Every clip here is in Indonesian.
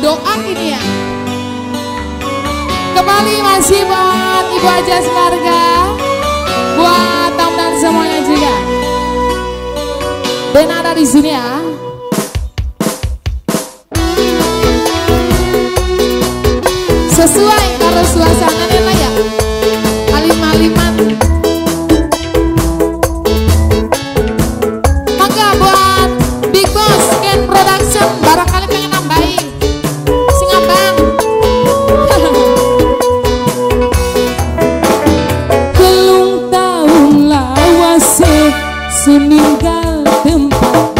doa ini ya. Kembali masih buat Ibu Aja sekeluarga Buat dan semuanya juga. Dan ada di sini ya. Sesuai kalau suasananya pam.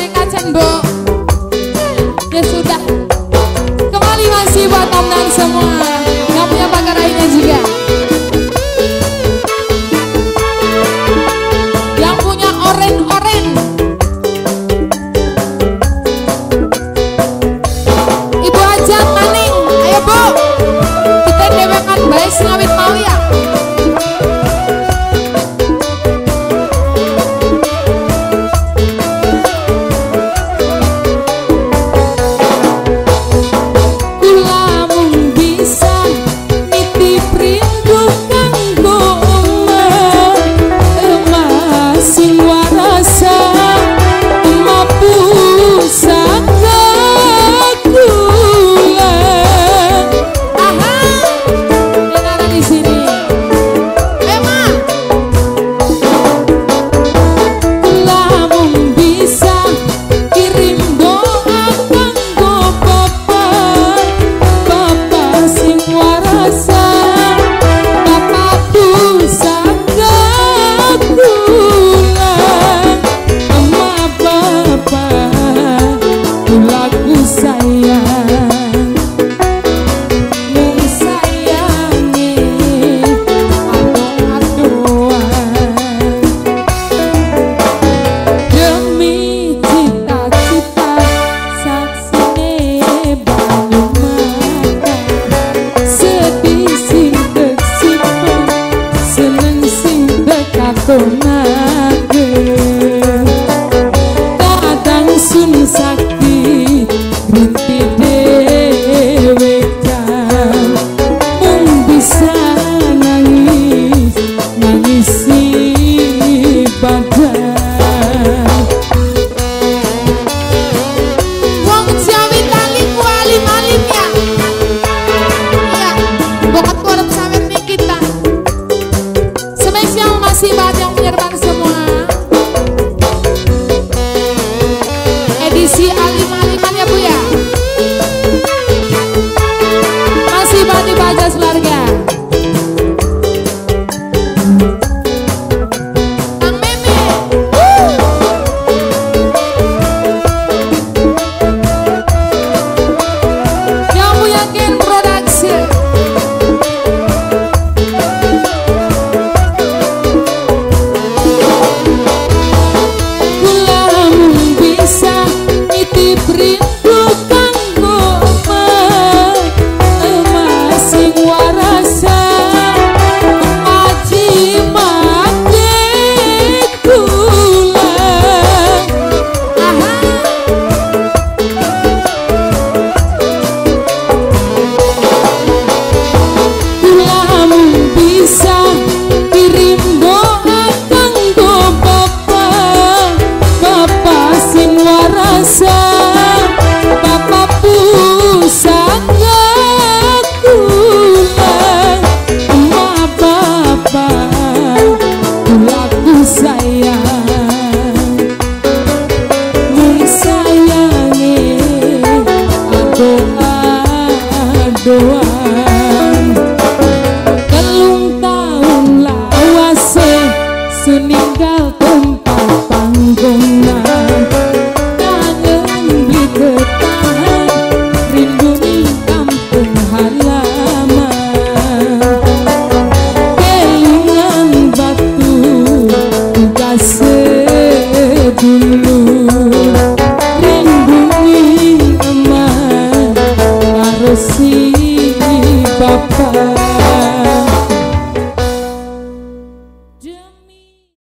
তোমার